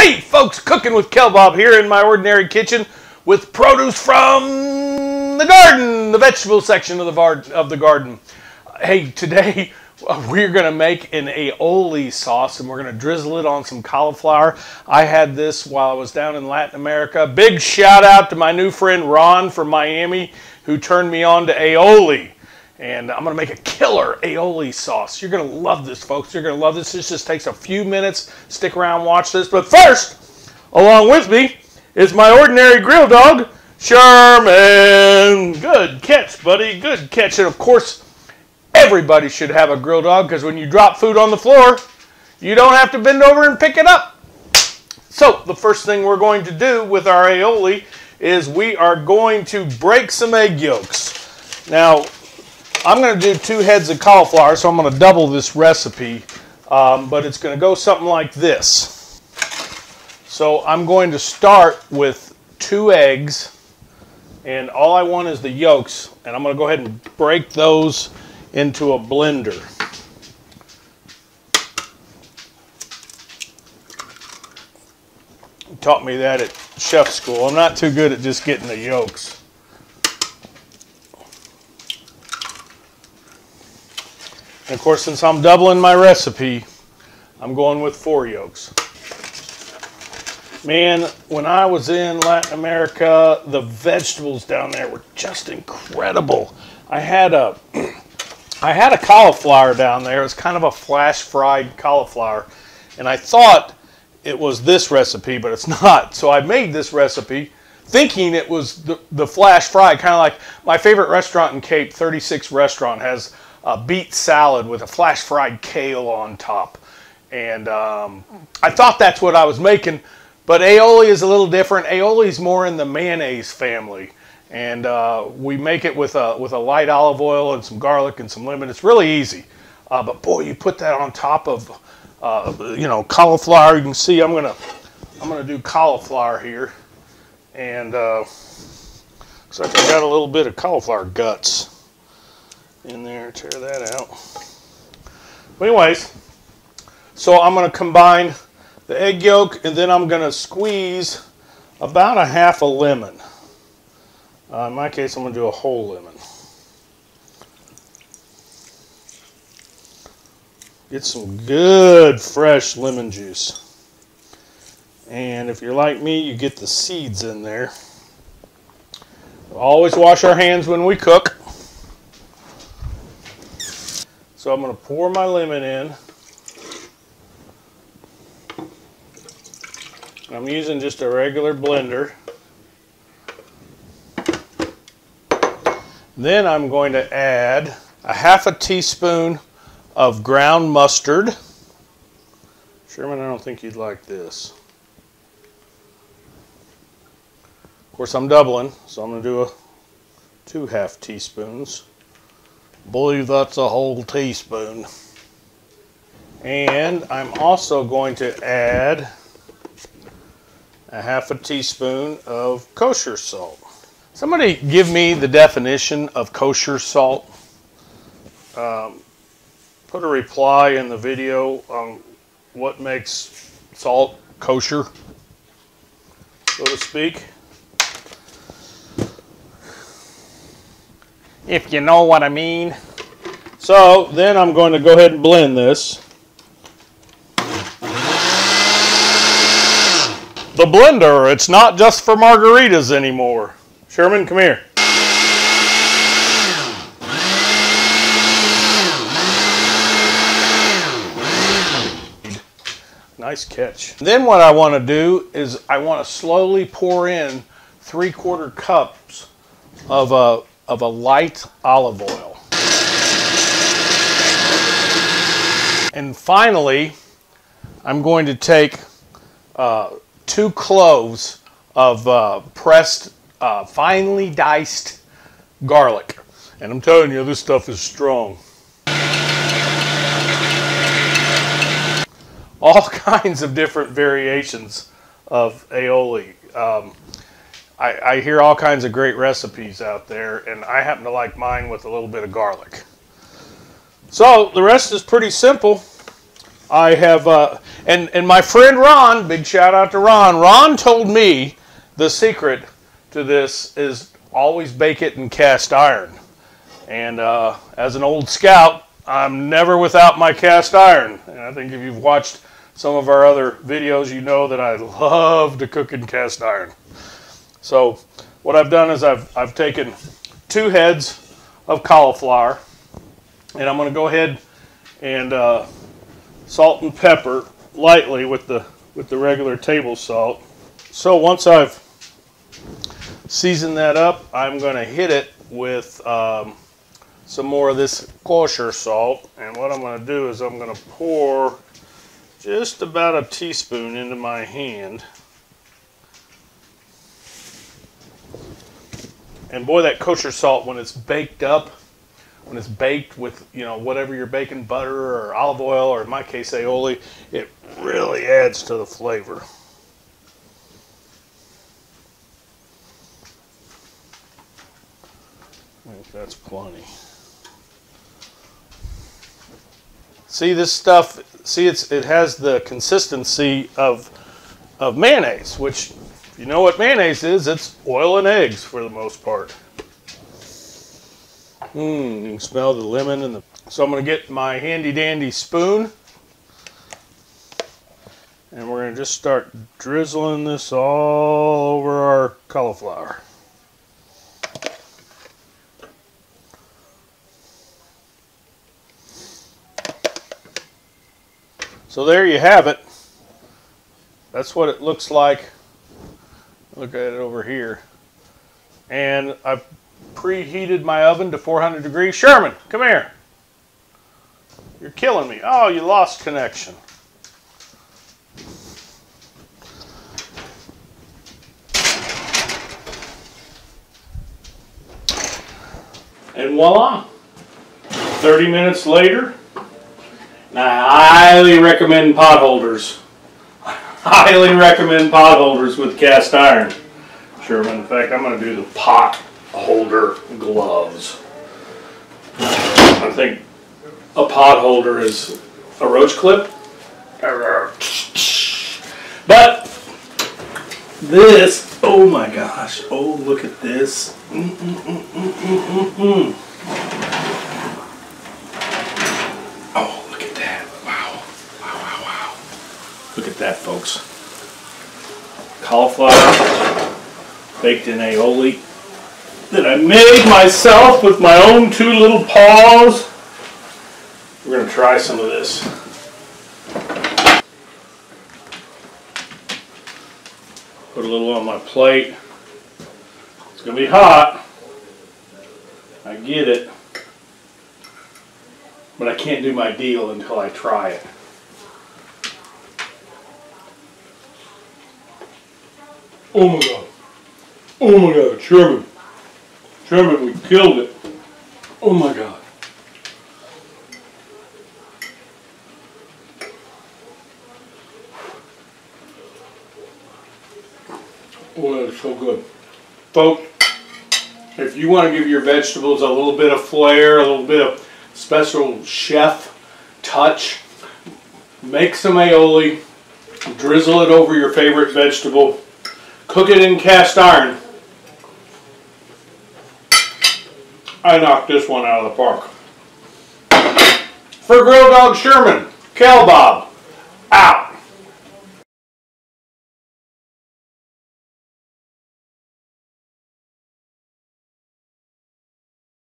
Hey folks, cooking with Kelbob here in my ordinary kitchen with produce from the garden, the vegetable section of the, of the garden. Hey, today we're gonna make an aioli sauce and we're gonna drizzle it on some cauliflower. I had this while I was down in Latin America. Big shout out to my new friend Ron from Miami who turned me on to aioli and I'm gonna make a killer aioli sauce. You're gonna love this, folks. You're gonna love this. This just takes a few minutes. Stick around, watch this. But first, along with me is my ordinary grill dog, Sherman. Good catch, buddy. Good catch. And of course, everybody should have a grill dog because when you drop food on the floor, you don't have to bend over and pick it up. So the first thing we're going to do with our aioli is we are going to break some egg yolks. Now, I'm going to do two heads of cauliflower, so I'm going to double this recipe, um, but it's going to go something like this. So I'm going to start with two eggs, and all I want is the yolks, and I'm going to go ahead and break those into a blender. taught me that at chef school. I'm not too good at just getting the yolks. And of course, since I'm doubling my recipe, I'm going with four yolks. Man, when I was in Latin America, the vegetables down there were just incredible. I had a I had a cauliflower down there. It was kind of a flash fried cauliflower. And I thought it was this recipe, but it's not. So I made this recipe thinking it was the, the flash fried, kind of like my favorite restaurant in Cape, 36 Restaurant, has a beet salad with a flash fried kale on top. And um, I thought that's what I was making, but aioli is a little different. Aioli is more in the mayonnaise family. And uh, we make it with a, with a light olive oil and some garlic and some lemon. It's really easy. Uh, but boy, you put that on top of, uh, you know, cauliflower. You can see I'm gonna, I'm gonna do cauliflower here, and uh, looks like I got a little bit of cauliflower guts in there, tear that out. But anyways, so I'm going to combine the egg yolk and then I'm going to squeeze about a half a lemon. Uh, in my case, I'm going to do a whole lemon. Get some good fresh lemon juice. And if you're like me, you get the seeds in there. Always wash our hands when we cook. So I'm going to pour my lemon in. I'm using just a regular blender. Then I'm going to add a half a teaspoon of ground mustard. Sherman, I don't think you'd like this. Of course, I'm doubling, so I'm going to do a two half teaspoons believe that's a whole teaspoon. And I'm also going to add a half a teaspoon of kosher salt. Somebody give me the definition of kosher salt. Um, put a reply in the video on what makes salt kosher, so to speak. If you know what I mean. So then I'm going to go ahead and blend this. The blender, it's not just for margaritas anymore. Sherman, come here. Nice catch. Then what I want to do is I want to slowly pour in three quarter cups of uh, of a light olive oil. And finally, I'm going to take uh, two cloves of uh, pressed, uh, finely diced garlic. And I'm telling you, this stuff is strong. All kinds of different variations of aioli. Um, I, I hear all kinds of great recipes out there, and I happen to like mine with a little bit of garlic. So the rest is pretty simple. I have, uh, and and my friend Ron, big shout out to Ron. Ron told me the secret to this is always bake it in cast iron. And uh, as an old scout, I'm never without my cast iron. And I think if you've watched some of our other videos, you know that I love to cook in cast iron. So what I've done is I've, I've taken two heads of cauliflower and I'm going to go ahead and uh, salt and pepper lightly with the with the regular table salt. So once I've seasoned that up, I'm going to hit it with um, some more of this kosher salt. And what I'm going to do is I'm going to pour just about a teaspoon into my hand. And boy, that kosher salt, when it's baked up, when it's baked with, you know, whatever you're baking, butter or olive oil, or in my case, aioli, it really adds to the flavor. Think that's plenty. See this stuff, see it's, it has the consistency of, of mayonnaise, which you know what mayonnaise is, it's oil and eggs for the most part. Mmm, you can smell the lemon and the, so I'm gonna get my handy dandy spoon and we're gonna just start drizzling this all over our cauliflower. So there you have it. That's what it looks like. Look at it over here. And I've preheated my oven to 400 degrees. Sherman, come here. You're killing me. Oh, you lost connection. And voila. 30 minutes later, Now, I highly recommend pot holders. Highly recommend pot holders with cast iron. Sherman, in fact, I'm going to do the pot holder gloves. I think a pot holder is a roach clip. But this, oh my gosh, oh look at this. Mm -mm -mm Look at that, folks. Cauliflower baked in aioli that I made myself with my own two little paws. We're going to try some of this. Put a little on my plate. It's going to be hot. I get it. But I can't do my deal until I try it. Oh my god. Oh my god, Sherman. Sherman, we killed it. Oh my god. Oh, that's so good. Folks, if you want to give your vegetables a little bit of flair, a little bit of special chef touch, make some aioli, drizzle it over your favorite vegetable, Cook it in cast iron. I knocked this one out of the park. For Grill Dog Sherman, Kelbob.